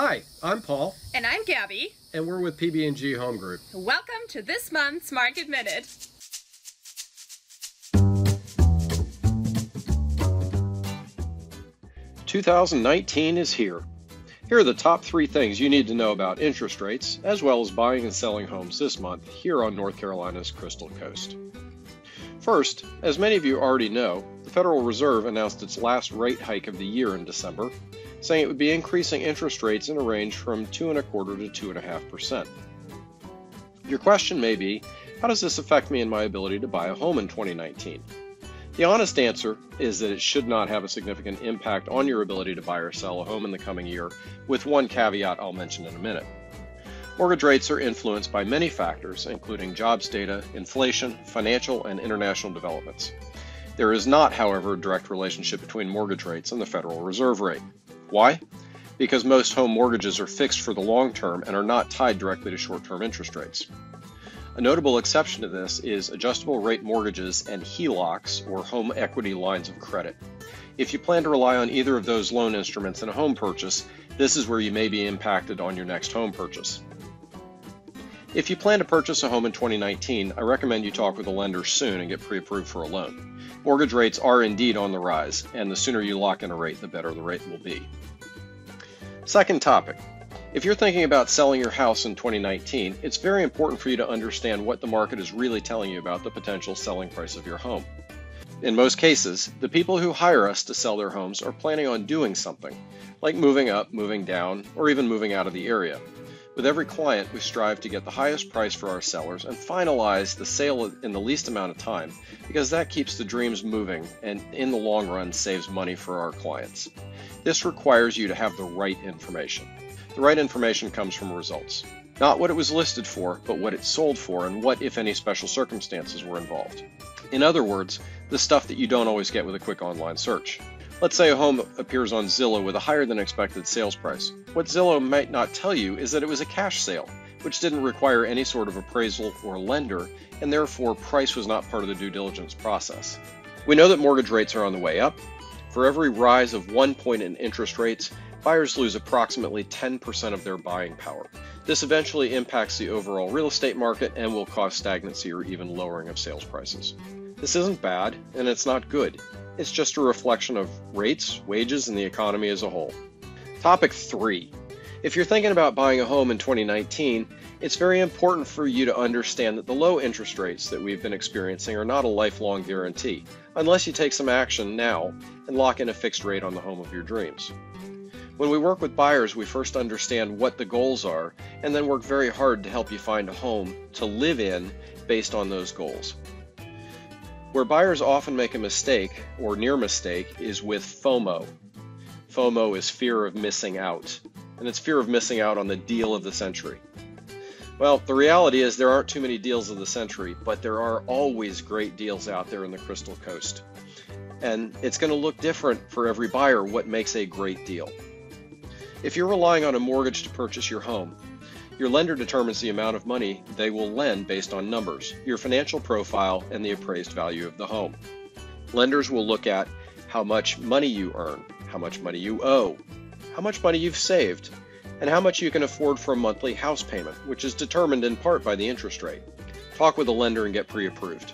Hi, I'm Paul, And I'm Gabby. and we're with PB&G Home Group. Welcome to this month's Market Minute. Two thousand nineteen is here. Here are the top three things you need to know about interest rates, as well as buying and selling homes this month here on North Carolina's Crystal Coast. First, as many of you already know, the Federal Reserve announced its last rate hike of the year in December, saying it would be increasing interest rates in a range from two and a quarter to two and a half percent. Your question may be, how does this affect me and my ability to buy a home in 2019? The honest answer is that it should not have a significant impact on your ability to buy or sell a home in the coming year, with one caveat I'll mention in a minute. Mortgage rates are influenced by many factors, including jobs data, inflation, financial, and international developments. There is not, however, a direct relationship between mortgage rates and the Federal Reserve rate. Why? Because most home mortgages are fixed for the long term and are not tied directly to short term interest rates. A notable exception to this is adjustable rate mortgages and HELOCs, or home equity lines of credit. If you plan to rely on either of those loan instruments in a home purchase, this is where you may be impacted on your next home purchase. If you plan to purchase a home in 2019, I recommend you talk with a lender soon and get pre approved for a loan. Mortgage rates are indeed on the rise, and the sooner you lock in a rate, the better the rate will be. Second topic if you're thinking about selling your house in 2019, it's very important for you to understand what the market is really telling you about the potential selling price of your home. In most cases, the people who hire us to sell their homes are planning on doing something, like moving up, moving down, or even moving out of the area. With every client, we strive to get the highest price for our sellers and finalize the sale in the least amount of time because that keeps the dreams moving and in the long run saves money for our clients. This requires you to have the right information. The right information comes from results. Not what it was listed for, but what it sold for and what, if any, special circumstances were involved. In other words, the stuff that you don't always get with a quick online search. Let's say a home appears on Zillow with a higher than expected sales price. What Zillow might not tell you is that it was a cash sale, which didn't require any sort of appraisal or lender, and therefore price was not part of the due diligence process. We know that mortgage rates are on the way up. For every rise of one point in interest rates, buyers lose approximately 10% of their buying power. This eventually impacts the overall real estate market and will cause stagnancy or even lowering of sales prices. This isn't bad, and it's not good. It's just a reflection of rates, wages, and the economy as a whole. Topic 3. If you're thinking about buying a home in 2019, it's very important for you to understand that the low interest rates that we've been experiencing are not a lifelong guarantee, unless you take some action now and lock in a fixed rate on the home of your dreams. When we work with buyers, we first understand what the goals are and then work very hard to help you find a home to live in based on those goals. Where buyers often make a mistake or near mistake is with FOMO. FOMO is fear of missing out, and it's fear of missing out on the deal of the century. Well, the reality is there aren't too many deals of the century, but there are always great deals out there in the Crystal Coast. And it's going to look different for every buyer what makes a great deal. If you're relying on a mortgage to purchase your home, your lender determines the amount of money they will lend based on numbers, your financial profile, and the appraised value of the home. Lenders will look at how much money you earn, how much money you owe, how much money you've saved, and how much you can afford for a monthly house payment, which is determined in part by the interest rate. Talk with a lender and get pre approved.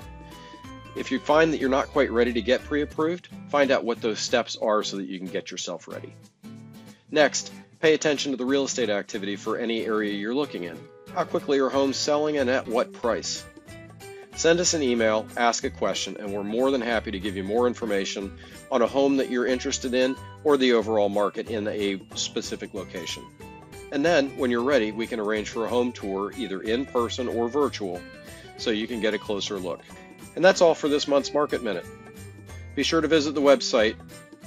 If you find that you're not quite ready to get pre approved, find out what those steps are so that you can get yourself ready. Next, pay attention to the real estate activity for any area you're looking in. How quickly are homes selling and at what price? Send us an email, ask a question, and we're more than happy to give you more information on a home that you're interested in or the overall market in a specific location. And then, when you're ready, we can arrange for a home tour either in person or virtual so you can get a closer look. And that's all for this month's Market Minute. Be sure to visit the website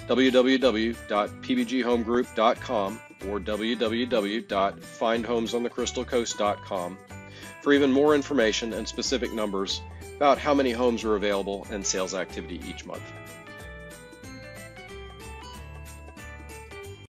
www.pbghomegroup.com or www.findhomesonthecrystalcoast.com for even more information and specific numbers about how many homes are available and sales activity each month.